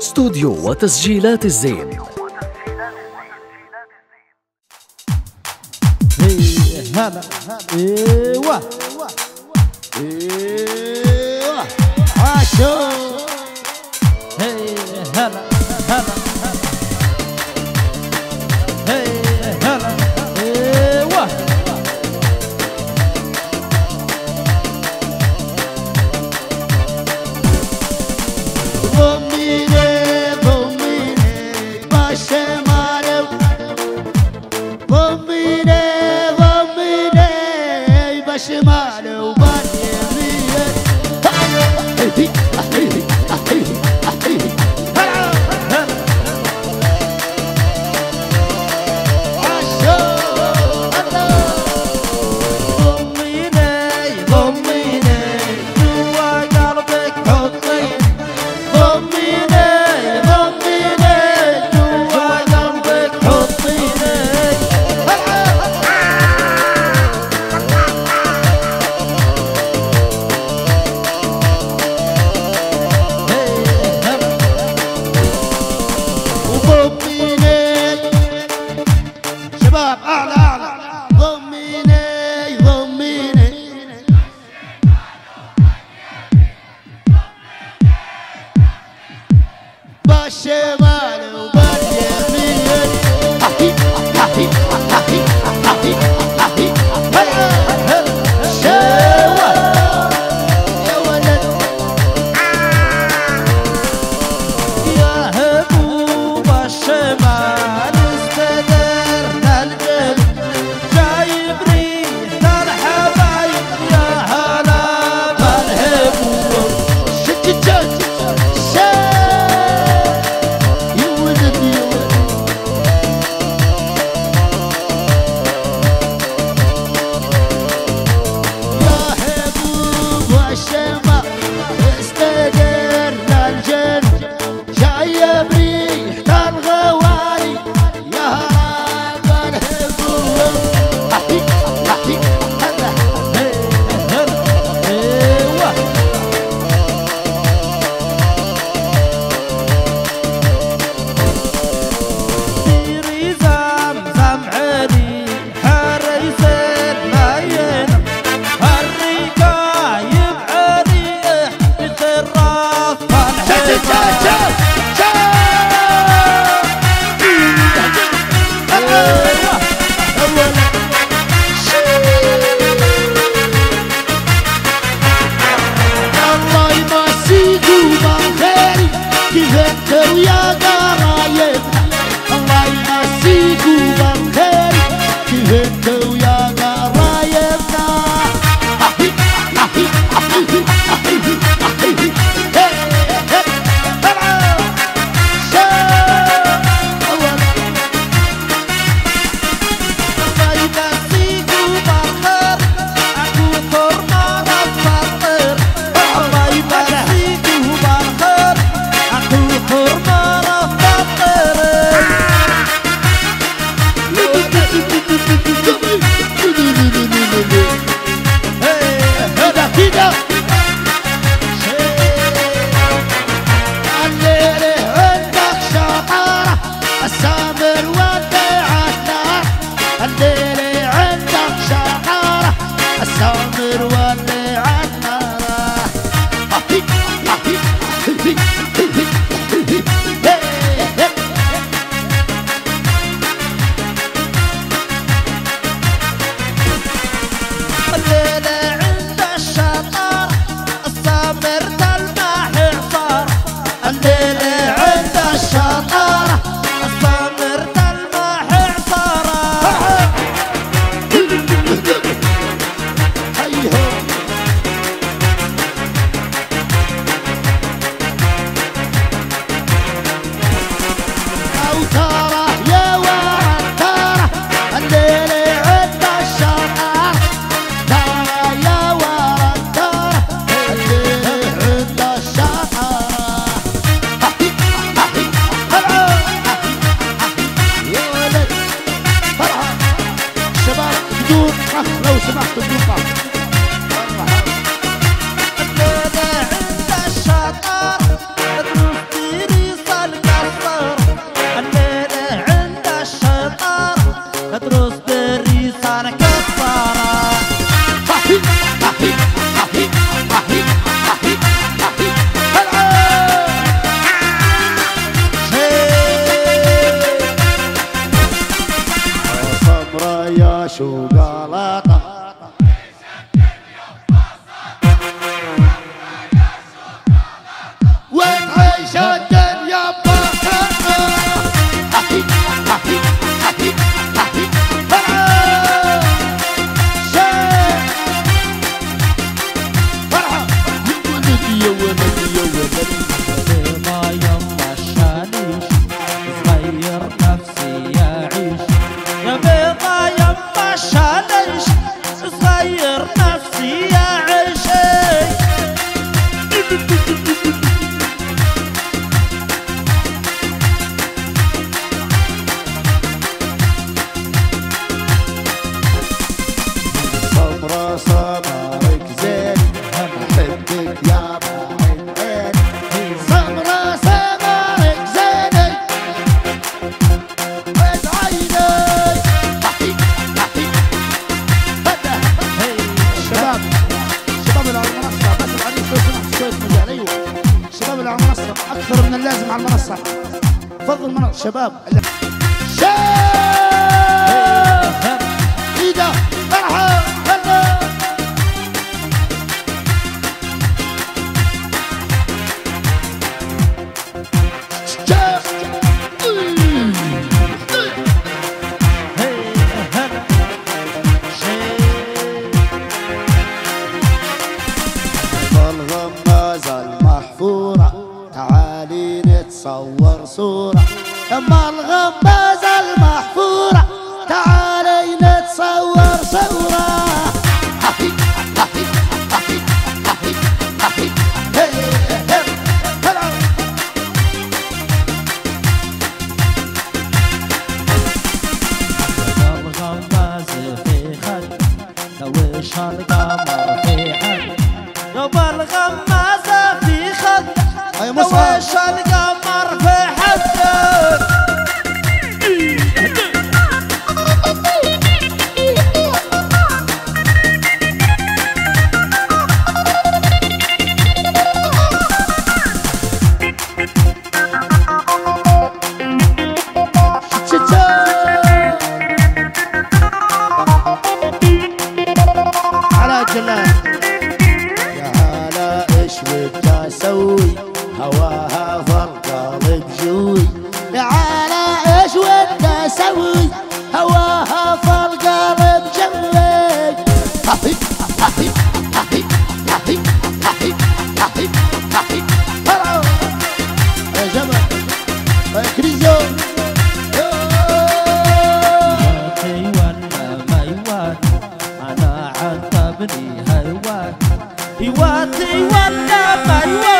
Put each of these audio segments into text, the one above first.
استوديو وتسجيلات الزين. هلا إيوه. إيوه. عاشو إيوه. هلا هلا. chegando. su فضل من الشباب شباب! ايده موسى Ivan, he had a wife. He was, he was, he was, he.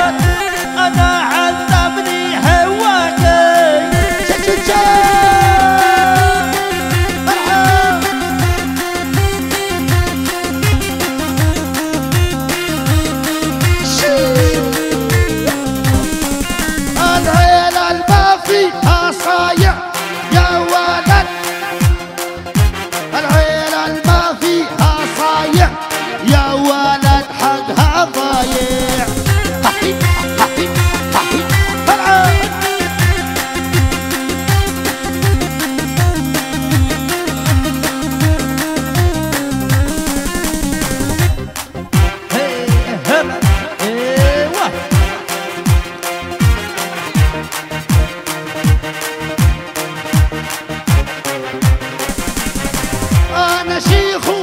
西湖